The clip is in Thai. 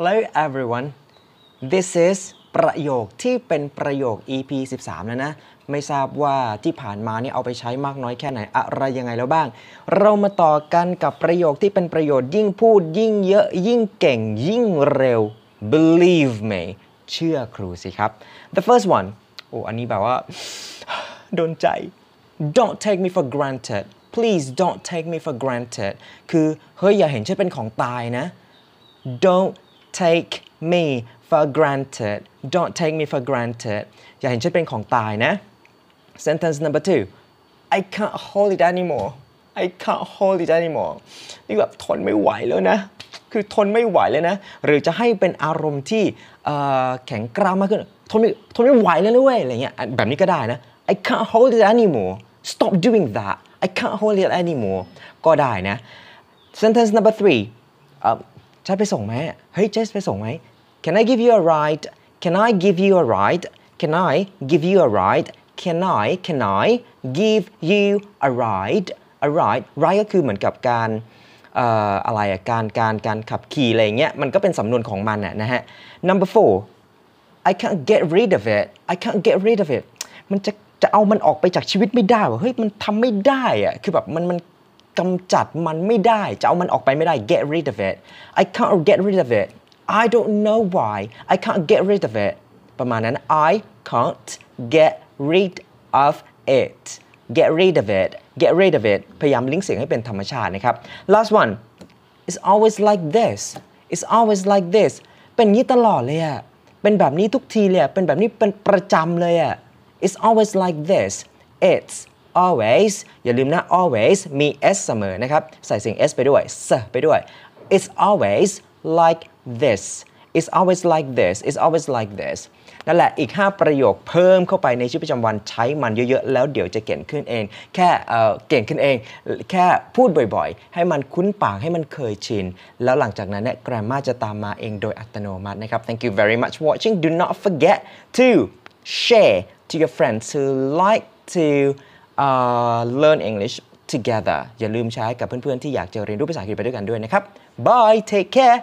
Hello everyone This is ประโยคที่เป็นประโยค EP 13 แล้วนะ ไม่ทราบว่าที่ผ่านมานี่เอาไปใช้มากน้อยแค่ไหน อะไรยังไงแล้วบ้าง เรามาต่อกันกับประโยคที่เป็นประโยชน์ยิ่งพูดยิ่งเยอะยิ่งเก่งยิ่งเร็ว Believe me เชื่อครูสิครับ The first one โอ้อันนี้แบบว่า โดนใจ don't take me for granted please don't take me for granted คือ เฮ้ย อย่าเห็นฉันเป็นของตายนะ don't take me for granted don't take me for granted อย่าเห็นฉันเป็นของตายนะ sentence number two I can't hold it anymore I can't hold it anymore นี่แบบทนไม่ไหวแล้วนะ คือทนไม่ไหวเลยนะ หรือจะให้เป็นอารมณ์ที่แข็งกร้าวมากขึ้น ทนไม่ทนไม่ไหวแล้วเว้ยอะไรเงี้ย แบบนี้ก็ได้นะ I can't hold it anymore stop doing that I can't hold it anymore ก็ได้นะ sentence number three จะไปส่งไหมเฮ้ยเจสไปส่งไหม Can I give you a ride Can I give you a ride Can I give you a ride Can I Can I give you a ride a ride ride ก็คือเหมือนกับการอะไรอะการการการขับขี่อะไรเงี้ยมันก็เป็นสำนวนของมันนะฮะ number four I can't get rid of it I can't get rid of it มันจะจะเอามันออกไปจากชีวิตไม่ได้วะเฮ้ยมันทำไม่ได้อะคือแบบมันมัน กำจัดมันไม่ได้ จะเอามันออกไปไม่ได้ get rid of it I can't get rid of it I don't know why I can't get rid of it ประมาณนั้น I can't get rid of it get rid of it get rid of it พยายามลิงก์เสียงให้เป็นธรรมชาตินะครับ last one it's always like this it's always like this เป็นงี้ตลอดเลยอะเป็นแบบนี้ทุกทีเลยอะเป็นแบบนี้เป็นประจำเลยอะ it's always like this it's always อย่าลืมนะ always มี s เสมอนะครับ ใส่เสียง s ไปด้วย s ไปด้วย it's always like this it's always like this it's always like this นั่นแหละอีก 5 ประโยคเพิ่มเข้าไปในชีวิตประจำวันใช้มันเยอะๆ แล้วเดี๋ยวจะเก่งขึ้นเอง แค่เเก่งขึ้นเอง แค่พูดบ่อยๆ ให้มันคุ้นปากให้มันเคยชิน แล้วหลังจากนั้นเนี่ย grammar จะตามมาเองโดยอัตโนมัตินะครับ thank you very much for watching do not forget to share to your friends who like to uh, learn English together อย่าลืมใช้กับเพื่อนๆ ที่อยากจะเรียนรู้ภาษาอังกฤษไปด้วยกันด้วยนะครับ bye take care